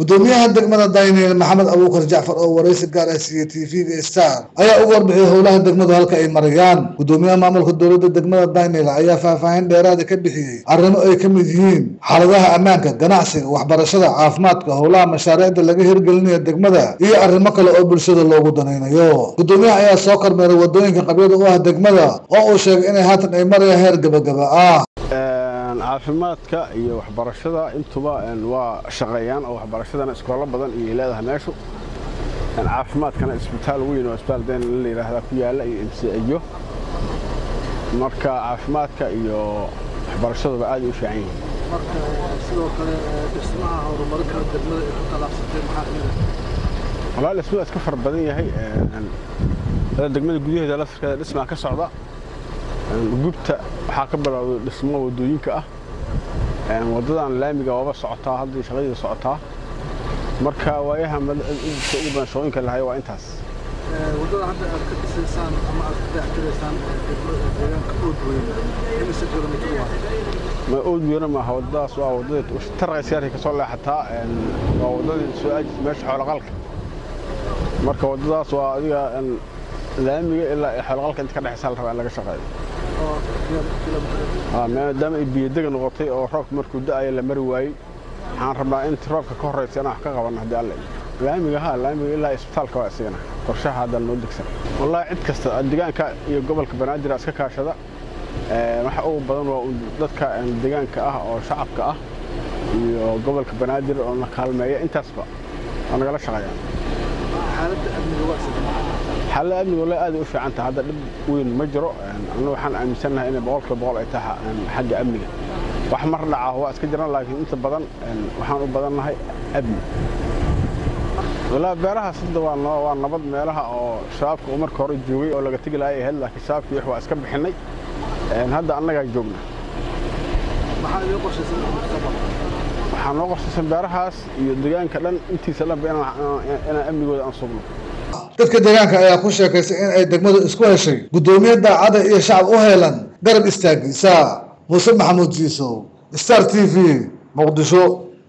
gudoomiyaha degmada dayneel maxamed abuukar jacfar oo waraysi gaar ah siiyey t v-ga star ayaa ugu warbixiyay howlaha degmadu halka ay marayaan. Gudoomiyaha maamulka dowladda degmada dayneel ayaa faahfaahin dheeraada ka bixiyey arrimo ay ka mid yihiin xaaladaha ammaanka ganacsiga waxbarashada caafimaadka howlaha mashaariicda laga hirgelinayo degmada iyo arrimo kale oo bulshada loogu danaynayo gudoomiyaha ayaa soo kormeeray waddooyinka qabyada u ah degmada oo uu sheegay inay haatan ay marayaan heer gabagaba ah caafimaadka iyo waxbarashada. Intuba waa shaqeeyaan oo waxbarashadana iskoolo badan iyo leedahay meeshu. Caafimaadkana isbitaal weyn oo isbitaal deen la yidhaahdaa ku yaalla iyo mciyo marka caafimaadka iyo waxbarashaduba aad u fiican yihiin dhismaha ah? Walaa dhismada iska fara badan yahay degmada gudaheeda laftirkeeda dhismaa ka socda gubta waxaa ka bilowday dhismo waddooyinka ah. Wadadan laamiga waaba socotaa haddii shaqadeeda socotaa. Marka waayaha uka ugu badan shaqooyinka lahay waa intaas. Wadada hadda aad ka dhisaysaan ama aad ka dayactiraysaan deegaanka oodweyn imise kilomitr waa ma oodweyne maaha wadadaas waa wadadii tarqaysiyaarkay ka soo leexataa waa wadadii soo aajis meesha xooloqalka. Marka wadadaas waa adiga laamiga ilaa xooloqalka inta ka dhexaysa la rabaa in laga shaqeeyo maadaama ay biyodega noqotay oo roobka markuu da'aya la mari waayey waxaan rabnaa in roobka ka horraysa inaan wax ka qabanno haddii alle laamiga ha laamiga ilaa isbitaalka waa isigana qorshaha haddan noo degsan. Wallaahi cid kasta deegaanka iyo gobolka banaadir iska kaashada waxa ugu badan waa dadka deegaanka ah oo shacabka ah iyo gobolka banaadir oo na kaalmeeya intaasba waa nagala shaqeeyaan xaaladda amniga waa sidee xaalada amniga wallaahi aad u fiican tahay hadda dhib weyn ma jiro. Annagu waxaan aaminsannahay inay boqolkiiba boqol ay tahay xagga amniga. Wax mar dhaca waa iska jiraan laakiin inta badan waxaan u badannahay amni. Wallaahi beerahaas hadda waa nabad meelaha oo shabaabka uu marka hore joogay oo laga tegi lahay ahayd laakiin shabaabkii wax waa iska bixinnay hadda annagaa joogna waxaa noo qorshaysan beerahaas iyo deegaanka dhan intiisa dhanba inaan amnigooda aan sugno. Dadka deegaanka ayaa ku sheekaystay in ay degmadu isku heshay guddoomiye daacada iyo shacab u heelan garab istaagiisa muuse maxamuud jiisow star t v muqdisho